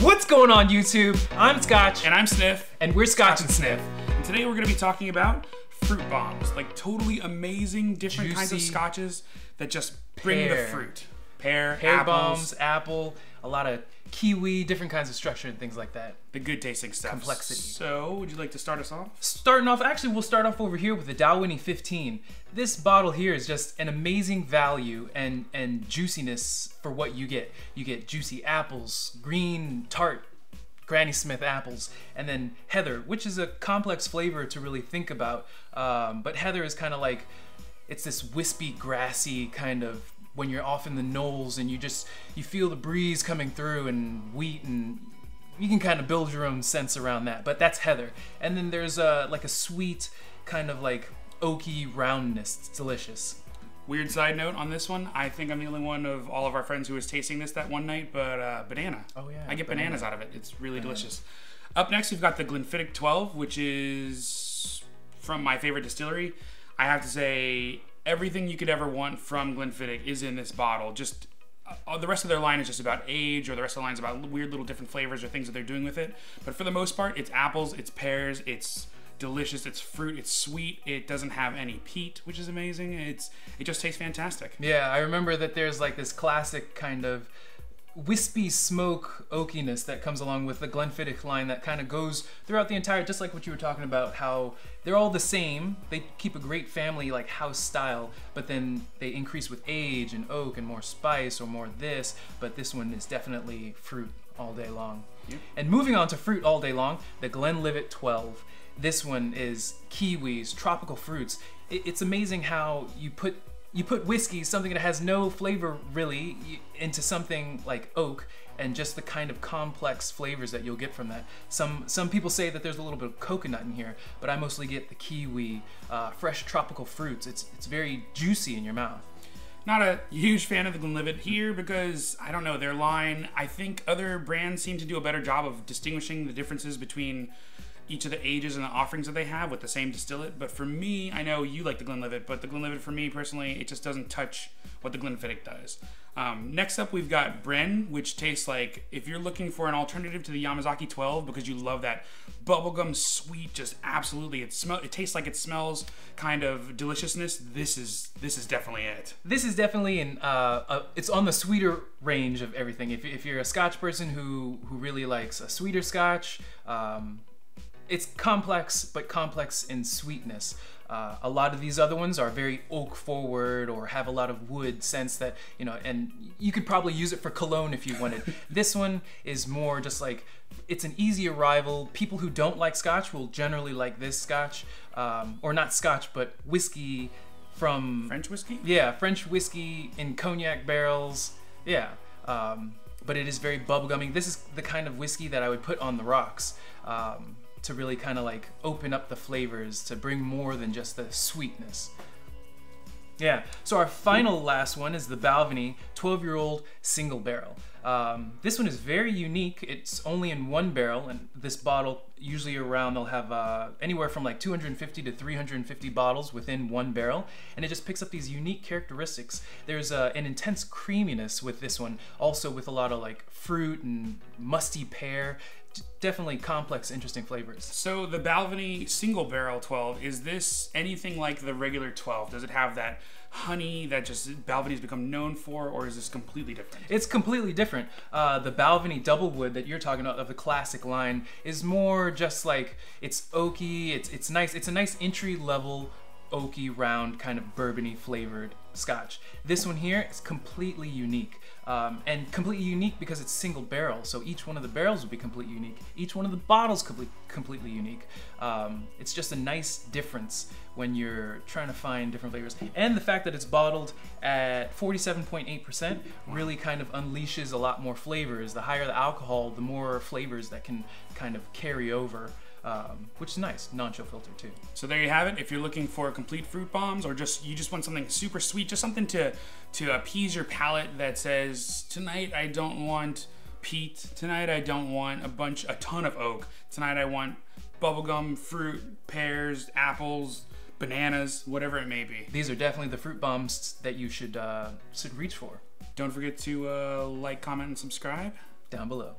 What's going on YouTube? I'm Scotch And I'm Sniff. and we're Scotch and Sniff. And today we're going to be talking about fruit bombs. Like totally amazing, different kinds of scotches that just bring the fruit. Pear, Pear apples, bombs, apple, a lot of kiwi, different kinds of structure and things like that. the good tasting stuff. Complexity. So, would you like to start us off? Starting off, actually, we'll start off over here with the Dalwhinnie 15. This bottle here is just an amazing value and and juiciness for what you get. You get juicy apples, green tart Granny Smith apples, and then heather, which is a complex flavor to really think about. Um, but heather is kind of like it's this wispy, grassy kind of when you're off in the knolls and you just you feel the breeze coming through and wheat and you can kind of build your own sense around that. But that's heather, and then there's a like a sweet kind of like oaky roundness. It's delicious. Weird side note on this one. I think I'm the only one of all of our friends who was tasting this that one night, but uh, banana. Oh, yeah, I get banana. bananas out of it. It's really delicious. Up next, we've got the Glenfiddich 12, which is from my favorite distillery. I have to say, everything you could ever want from Glenfiddich is in this bottle. Just uh, the rest of their line is just about age, or the rest of the line is about weird little different flavors or things that they're doing with it. But for the most part, it's apples, it's pears, it's delicious, it's fruit, it's sweet. It doesn't have any peat, which is amazing. It's it just tastes fantastic. Yeah, I remember that there's like this classic kind of wispy smoke oakiness that comes along with the Glenfiddich line that kind of goes throughout the entire, just like what you were talking about, how they're all the same. They keep a great family like house style, but then they increase with age and oak and more spice or more this. But this one is definitely fruit all day long. Yep. And moving on to fruit all day long, the Glenlivet 12. This one is kiwis, tropical fruits. It's amazing how you put you put whiskey, something that has no flavor really, into something like oak, and just the kind of complex flavors that you'll get from that. Some some people say that there's a little bit of coconut in here, but I mostly get the kiwi, uh, fresh tropical fruits. It's it's very juicy in your mouth. Not a huge fan of the Glenlivet here because I don't know their line. I think other brands seem to do a better job of distinguishing the differences between each of the ages and the offerings that they have with the same distillate. But for me, I know you like the Glenlivet, but the Glenlivet for me personally, it just doesn't touch what the Glenfiddich does. Um, next up, we've got Brenne, which tastes like if you're looking for an alternative to the Yamazaki 12 because you love that bubblegum sweet, just absolutely. It smell. It tastes like it smells kind of deliciousness. This is this is definitely it. this is definitely an uh, a, it's on the sweeter range of everything. If, if you're a Scotch person who who really likes a sweeter Scotch, um, it's complex but complex in sweetness. Uh, a lot of these other ones are very oak forward or have a lot of wood sense that you know, and you could probably use it for cologne if you wanted. this one is more just like it's an easy arrival. People who don't like Scotch will generally like this Scotch, um, or not Scotch, but whiskey from French whiskey. yeah, French whiskey in cognac barrels. Yeah. Um, but it is very bubblegummy. This is the kind of whiskey that I would put on the rocks um, to really kind of like open up the flavors to bring more than just the sweetness. Yeah. So our final last one is the Balvenie 12-year-old single barrel. Um, this one is very unique. It's only in one barrel, and this bottle usually around they'll have uh, anywhere from like 250 to 350 bottles within one barrel, and it just picks up these unique characteristics. There's uh, an intense creaminess with this one, also with a lot of like fruit and musty pear. Definitely complex, interesting flavors. So the Balvenie single barrel 12 is this anything like the regular 12? Does it have that honey that just Balvenie's become known for, or is this completely different? It's completely different. Uh, the Balvenie Double Wood that you're talking about of the classic line is more just like it's oaky. It's it's nice. It's a nice entry level oaky, round, kind of bourbony flavored scotch. This one here is completely unique. Um, and completely unique because it's single barrel, so each one of the barrels will be completely unique. Each one of the bottles complete, completely unique. Um, it's just a nice difference when you're trying to find different flavors. And the fact that it's bottled at 47.8% really kind of unleashes a lot more flavors. The higher the alcohol, the more flavors that can kind of carry over, um, which is nice. Non-chill filter too. So there you have it. If you're looking for complete fruit bombs, or just you just want something super sweet, just something to to appease your palate that says tonight I don't want peat, tonight I don't want a bunch, a ton of oak, tonight I want bubblegum, fruit, pears, apples, bananas, whatever it may be. These are definitely the fruit bombs that you should uh, should reach for Don't forget to uh, like, comment, and subscribe. down below.